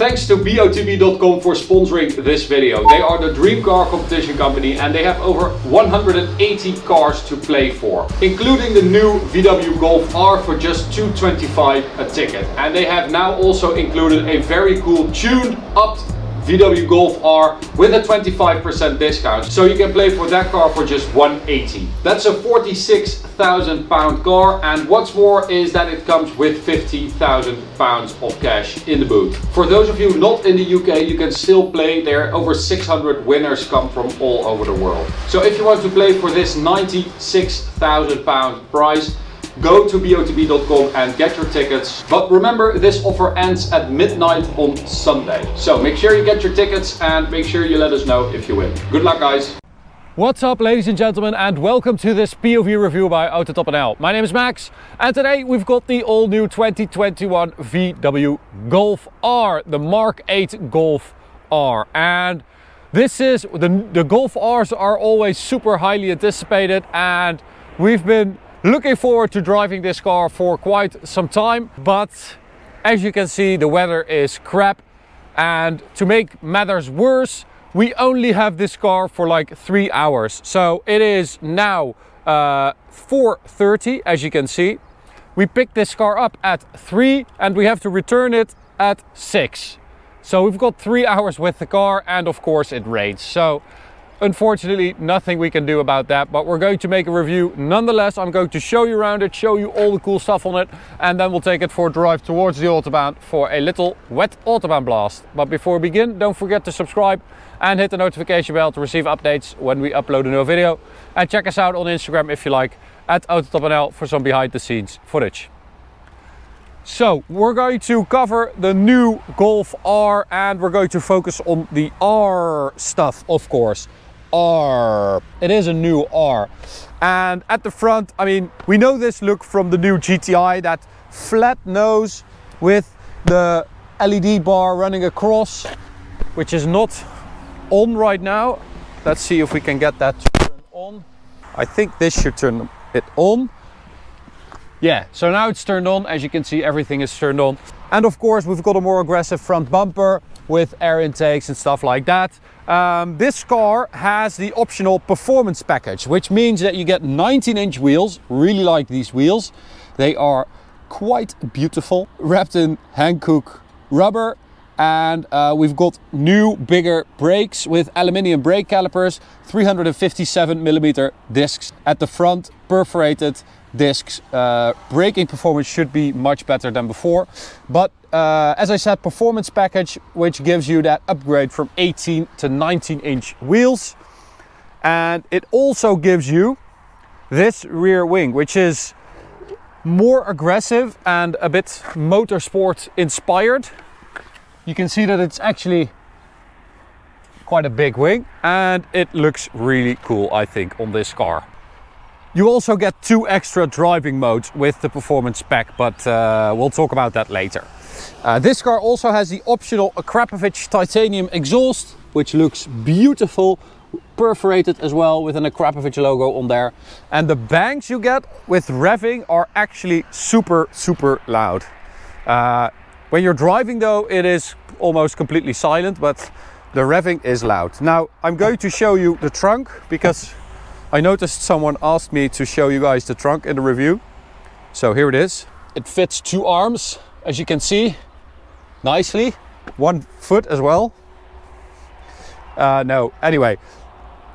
Thanks to BOTB.com for sponsoring this video. They are the dream car competition company and they have over 180 cars to play for, including the new VW Golf R for just 225 a ticket. And they have now also included a very cool tuned up VW Golf R with a 25% discount. So you can play for that car for just 180. That's a 46,000 pound car and what's more is that it comes with 50,000 pounds of cash in the boot. For those of you not in the UK, you can still play there. Over 600 winners come from all over the world. So if you want to play for this 96,000 pound prize, go to botb.com and get your tickets. But remember, this offer ends at midnight on Sunday. So make sure you get your tickets and make sure you let us know if you win. Good luck, guys. What's up ladies and gentlemen and welcome to this POV review by Autotop.nl. My name is Max and today we've got the all new 2021 VW Golf R, the Mark 8 Golf R. And this is, the, the Golf Rs are always super highly anticipated and we've been Looking forward to driving this car for quite some time, but as you can see, the weather is crap. And to make matters worse, we only have this car for like three hours. So it is now uh, 4.30, as you can see. We picked this car up at three and we have to return it at six. So we've got three hours with the car and of course it rains. So Unfortunately, nothing we can do about that, but we're going to make a review nonetheless. I'm going to show you around it, show you all the cool stuff on it, and then we'll take it for a drive towards the Autobahn for a little wet Autobahn blast. But before we begin, don't forget to subscribe and hit the notification bell to receive updates when we upload a new video. And check us out on Instagram if you like, at AutoTopNL for some behind the scenes footage. So we're going to cover the new Golf R and we're going to focus on the R stuff, of course. R. It is a new R. And at the front, I mean, we know this look from the new GTI, that flat nose with the LED bar running across, which is not on right now. Let's see if we can get that to turn on. I think this should turn it on. Yeah, so now it's turned on. As you can see, everything is turned on. And of course, we've got a more aggressive front bumper with air intakes and stuff like that. Um, this car has the optional performance package, which means that you get 19 inch wheels, really like these wheels. They are quite beautiful, wrapped in Hankook rubber. And uh, we've got new, bigger brakes with aluminium brake calipers, 357 millimeter discs at the front, perforated discs. Uh, braking performance should be much better than before. But uh, as I said, performance package, which gives you that upgrade from 18 to 19 inch wheels. And it also gives you this rear wing, which is more aggressive and a bit motorsport inspired. You can see that it's actually quite a big wing and it looks really cool, I think, on this car. You also get two extra driving modes with the performance pack, but uh, we'll talk about that later. Uh, this car also has the optional Akrapovic titanium exhaust, which looks beautiful, perforated as well with an Akrapovic logo on there. And the bangs you get with revving are actually super, super loud. Uh, when you're driving though, it is almost completely silent, but the revving is loud. Now, I'm going to show you the trunk because I noticed someone asked me to show you guys the trunk in the review. So here it is. It fits two arms, as you can see, nicely. One foot as well. Uh, no, anyway,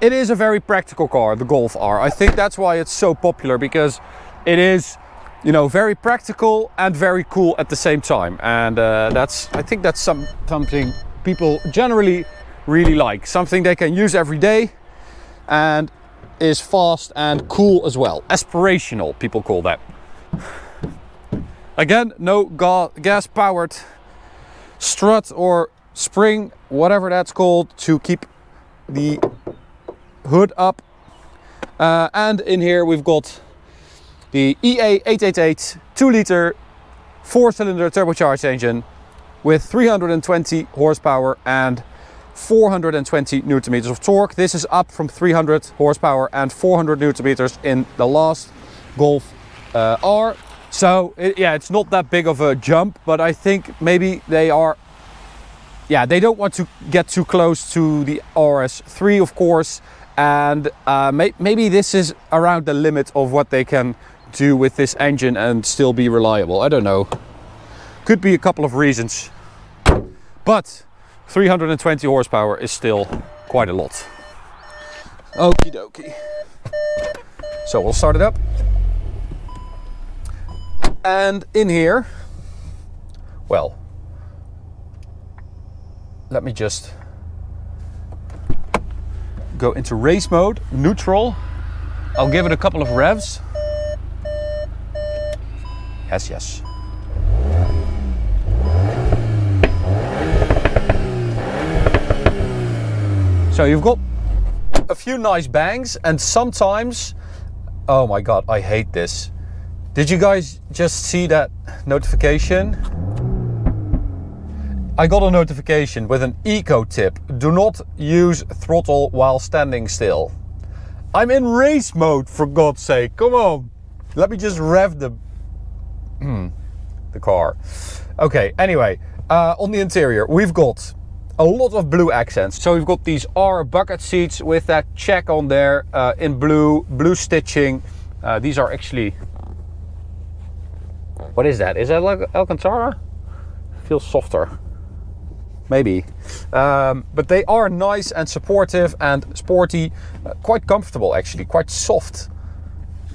it is a very practical car, the Golf R. I think that's why it's so popular because it is, you know, very practical and very cool at the same time. And uh, that's, I think that's some, something people generally really like. Something they can use every day. And is fast and cool as well. Aspirational, people call that. Again, no ga gas powered strut or spring, whatever that's called, to keep the hood up. Uh, and in here we've got the EA888 2 liter 4 cylinder turbocharged engine with 320 horsepower and 420 newton meters of torque. This is up from 300 horsepower and 400 newton meters in the last Golf uh, R. So it, yeah, it's not that big of a jump, but I think maybe they are yeah, they don't want to get too close to the RS3, of course. And uh, may maybe this is around the limit of what they can do with this engine and still be reliable. I don't know. Could be a couple of reasons. But 320 horsepower is still quite a lot. Okie dokie. So we'll start it up. And in here, well, let me just go into race mode, neutral. I'll give it a couple of revs. Yes, yes. So you've got a few nice bangs and sometimes, oh my God, I hate this. Did you guys just see that notification? I got a notification with an eco tip. Do not use throttle while standing still. I'm in race mode for God's sake. Come on. Let me just rev the hmm, the car. Okay, anyway, uh, on the interior, we've got a lot of blue accents. So we've got these R bucket seats with that check on there uh, in blue, blue stitching. Uh, these are actually, what is that? Is that like Alcantara? Feels softer. Maybe. Um, but they are nice and supportive and sporty, uh, quite comfortable actually, quite soft.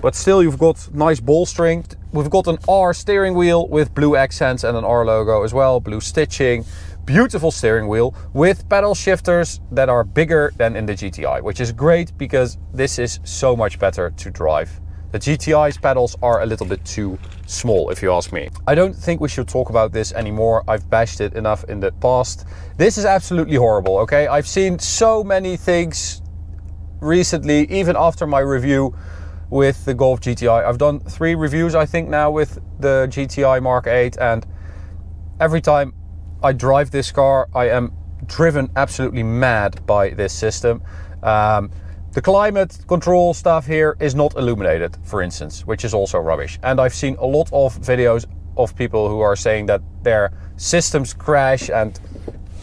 But still you've got nice bolstering. We've got an R steering wheel with blue accents and an R logo as well, blue stitching beautiful steering wheel with pedal shifters that are bigger than in the GTI, which is great because this is so much better to drive. The GTI's pedals are a little bit too small, if you ask me. I don't think we should talk about this anymore. I've bashed it enough in the past. This is absolutely horrible, okay? I've seen so many things recently, even after my review with the Golf GTI. I've done three reviews, I think, now with the GTI Mark 8, and every time I drive this car. I am driven absolutely mad by this system. Um, the climate control stuff here is not illuminated, for instance, which is also rubbish. And I've seen a lot of videos of people who are saying that their systems crash and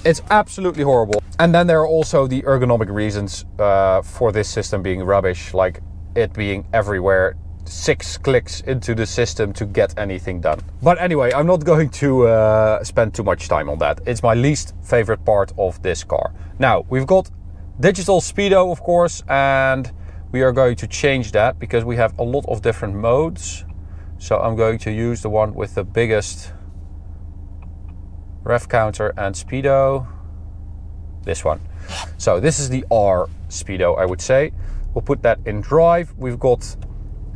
it's absolutely horrible. And then there are also the ergonomic reasons uh, for this system being rubbish, like it being everywhere six clicks into the system to get anything done. But anyway, I'm not going to uh, spend too much time on that. It's my least favorite part of this car. Now, we've got digital speedo, of course, and we are going to change that because we have a lot of different modes. So I'm going to use the one with the biggest rev counter and speedo. This one. So this is the R speedo, I would say. We'll put that in drive. We've got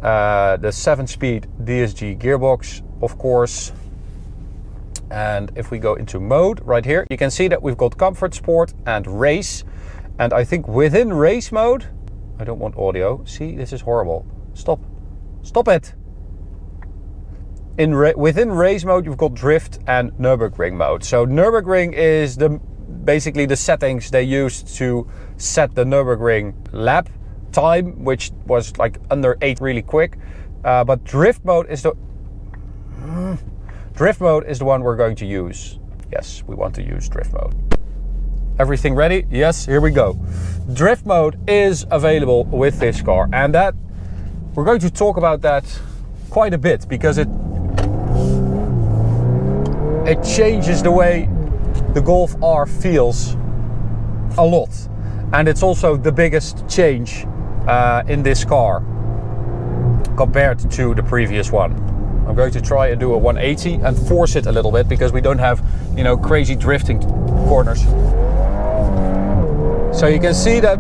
uh, the 7-speed DSG gearbox, of course. And if we go into mode right here, you can see that we've got comfort, sport and race. And I think within race mode, I don't want audio. See, this is horrible. Stop. Stop it. In ra within race mode, you've got drift and Nürburgring mode. So Nürburgring is the basically the settings they used to set the Nürburgring lap time, which was like under eight really quick. Uh, but drift mode is the drift mode is the one we're going to use. Yes, we want to use drift mode. Everything ready? Yes, here we go. Drift mode is available with this car, and that we're going to talk about that quite a bit because it it changes the way the Golf R feels a lot. And it's also the biggest change uh, in this car compared to the previous one. I'm going to try and do a 180 and force it a little bit because we don't have, you know, crazy drifting corners. So you can see that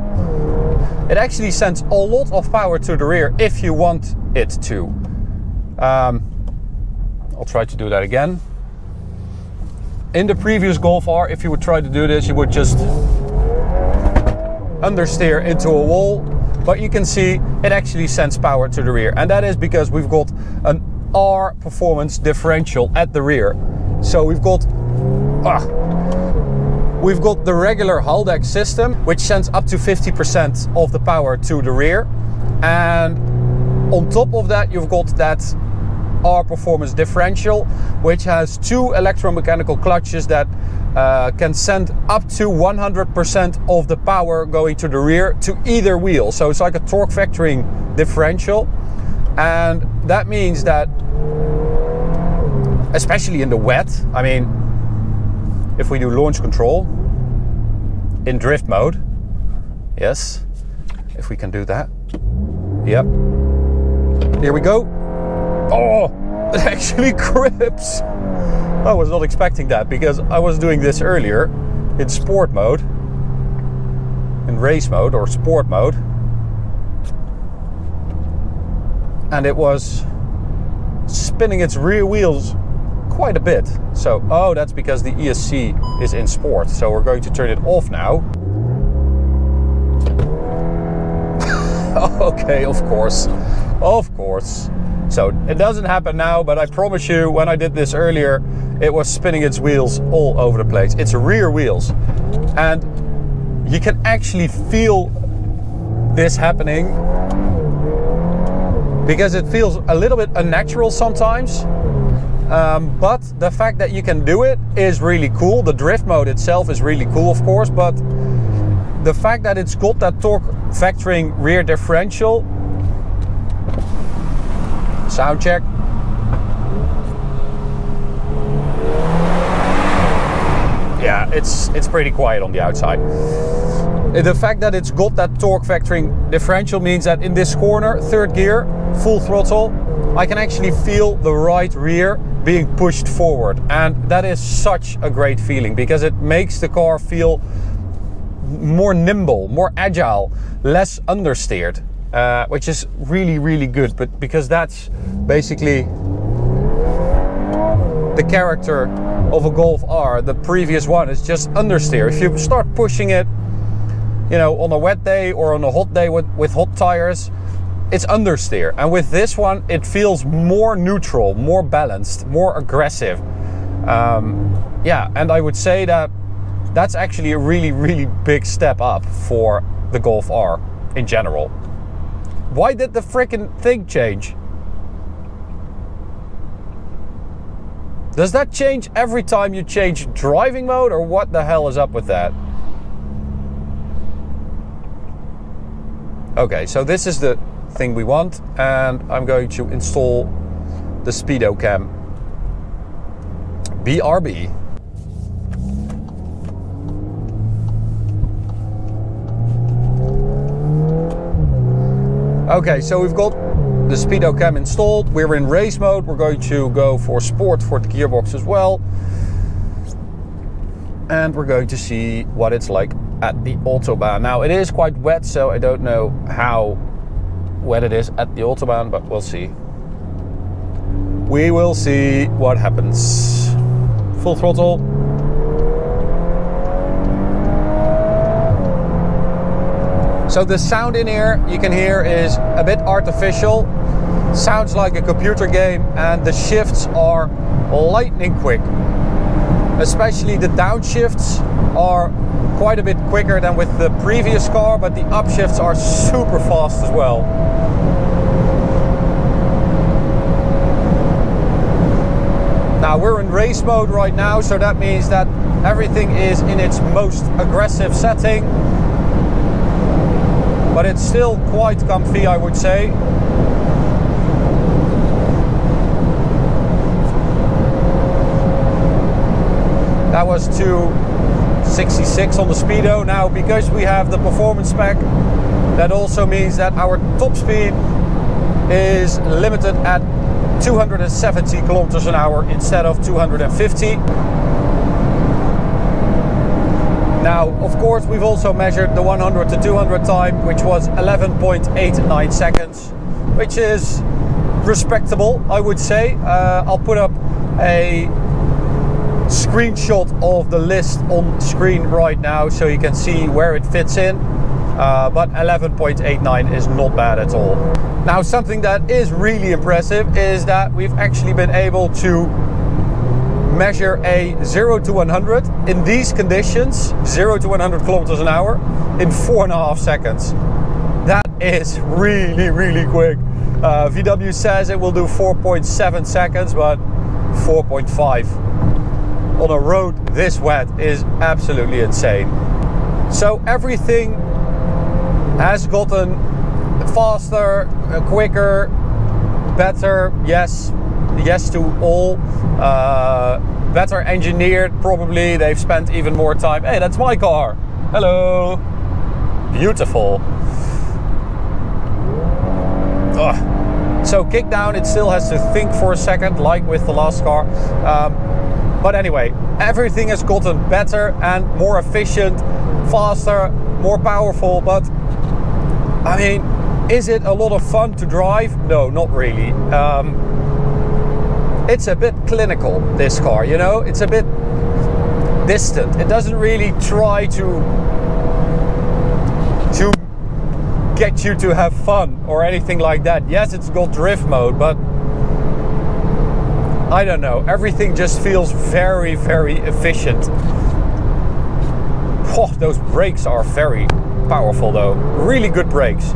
it actually sends a lot of power to the rear if you want it to. Um, I'll try to do that again. In the previous Golf R, if you would try to do this, you would just understeer into a wall but you can see it actually sends power to the rear. And that is because we've got an R performance differential at the rear. So we've got, ah, we've got the regular Haldex system, which sends up to 50% of the power to the rear. And on top of that, you've got that R performance differential, which has two electromechanical clutches that uh, can send up to 100% of the power going to the rear to either wheel. So it's like a torque vectoring differential. And that means that, especially in the wet, I mean, if we do launch control in drift mode, yes, if we can do that. Yep. Here we go. Oh, it actually grips. I was not expecting that because I was doing this earlier in sport mode, in race mode or sport mode. And it was spinning its rear wheels quite a bit. So, oh, that's because the ESC is in sport. So we're going to turn it off now. okay, of course. Of course. So it doesn't happen now, but I promise you, when I did this earlier, it was spinning its wheels all over the place. It's rear wheels. And you can actually feel this happening because it feels a little bit unnatural sometimes. Um, but the fact that you can do it is really cool. The drift mode itself is really cool, of course, but the fact that it's got that torque vectoring rear differential. Sound check. Yeah, it's it's pretty quiet on the outside. The fact that it's got that torque vectoring differential means that in this corner, third gear, full throttle, I can actually feel the right rear being pushed forward. And that is such a great feeling because it makes the car feel more nimble, more agile, less understeered, uh, which is really, really good. But because that's basically the character of a Golf R, the previous one is just understeer. If you start pushing it, you know, on a wet day or on a hot day with, with hot tires, it's understeer. And with this one, it feels more neutral, more balanced, more aggressive. Um, yeah, and I would say that that's actually a really, really big step up for the Golf R in general. Why did the freaking thing change? Does that change every time you change driving mode or what the hell is up with that? Okay, so this is the thing we want and I'm going to install the Speedo Cam BRB Okay, so we've got the Speedo Cam installed. We're in race mode. We're going to go for sport for the gearbox as well. And we're going to see what it's like at the Autobahn. Now, it is quite wet, so I don't know how wet it is at the Autobahn, but we'll see. We will see what happens. Full throttle. So the sound in here you can hear is a bit artificial, sounds like a computer game, and the shifts are lightning quick. Especially the downshifts are quite a bit quicker than with the previous car, but the upshifts are super fast as well. Now we're in race mode right now, so that means that everything is in its most aggressive setting but it's still quite comfy, I would say. That was 266 on the speedo. Now, because we have the performance spec, that also means that our top speed is limited at 270 kilometers an hour instead of 250. Now, of course, we've also measured the 100 to 200 time, which was 11.89 seconds, which is respectable, I would say. Uh, I'll put up a screenshot of the list on screen right now so you can see where it fits in. Uh, but 11.89 is not bad at all. Now, something that is really impressive is that we've actually been able to measure a 0 to 100 in these conditions, 0 to 100 kilometers an hour, in four and a half seconds. That is really, really quick. Uh, VW says it will do 4.7 seconds, but 4.5 on a road this wet is absolutely insane. So everything has gotten faster, quicker, better. Yes, yes to all. Uh, better engineered, probably. They've spent even more time. Hey, that's my car. Hello. Beautiful. Ugh. So kick down, it still has to think for a second, like with the last car. Um, but anyway, everything has gotten better and more efficient, faster, more powerful. But I mean, is it a lot of fun to drive? No, not really. Um, it's a bit clinical, this car, you know? It's a bit distant. It doesn't really try to to get you to have fun or anything like that. Yes, it's got drift mode, but I don't know. Everything just feels very, very efficient. Oh, those brakes are very powerful though. Really good brakes.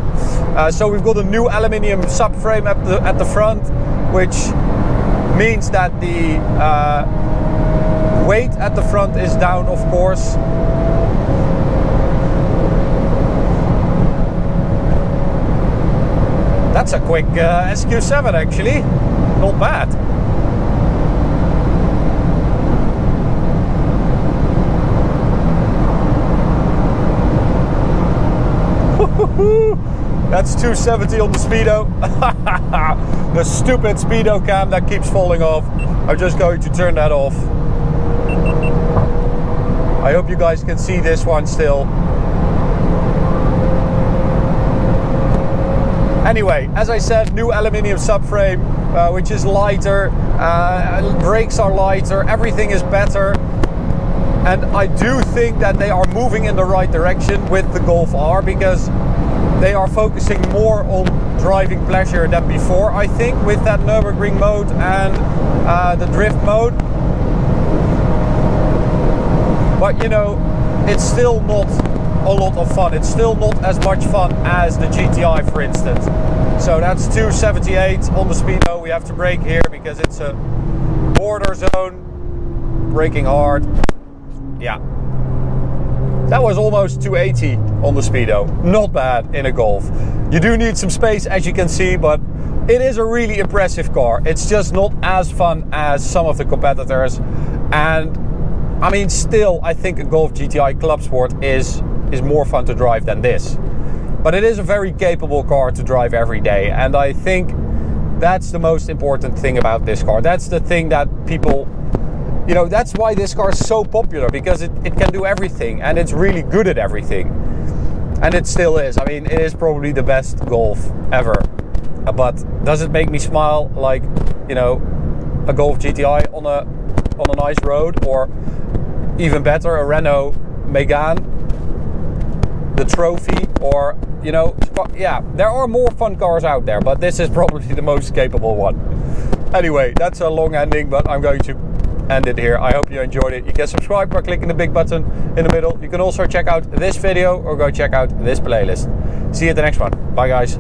Uh, so we've got a new aluminium subframe at the at the front, which means that the uh, weight at the front is down, of course. That's a quick uh, SQ7 actually, not bad. That's 270 on the speedo. the stupid speedo cam that keeps falling off. I'm just going to turn that off. I hope you guys can see this one still. Anyway, as I said, new aluminium subframe, uh, which is lighter, uh, brakes are lighter, everything is better. And I do think that they are moving in the right direction with the Golf R because they are focusing more on driving pleasure than before, I think, with that Nürburgring mode and uh, the drift mode. But you know, it's still not a lot of fun. It's still not as much fun as the GTI, for instance. So that's 278 on the speedo. We have to brake here because it's a border zone, braking hard. Yeah, that was almost 280 on the Speedo. Not bad in a Golf. You do need some space as you can see, but it is a really impressive car. It's just not as fun as some of the competitors. And I mean, still, I think a Golf GTI Club Sport is, is more fun to drive than this. But it is a very capable car to drive every day. And I think that's the most important thing about this car. That's the thing that people you know, that's why this car is so popular because it, it can do everything and it's really good at everything. And it still is. I mean, it is probably the best Golf ever. Uh, but does it make me smile like, you know, a Golf GTI on a on a nice road or even better a Renault Megane the trophy or you know yeah there are more fun cars out there but this is probably the most capable one anyway that's a long ending but i'm going to end it here. I hope you enjoyed it. You can subscribe by clicking the big button in the middle. You can also check out this video or go check out this playlist. See you at the next one. Bye guys.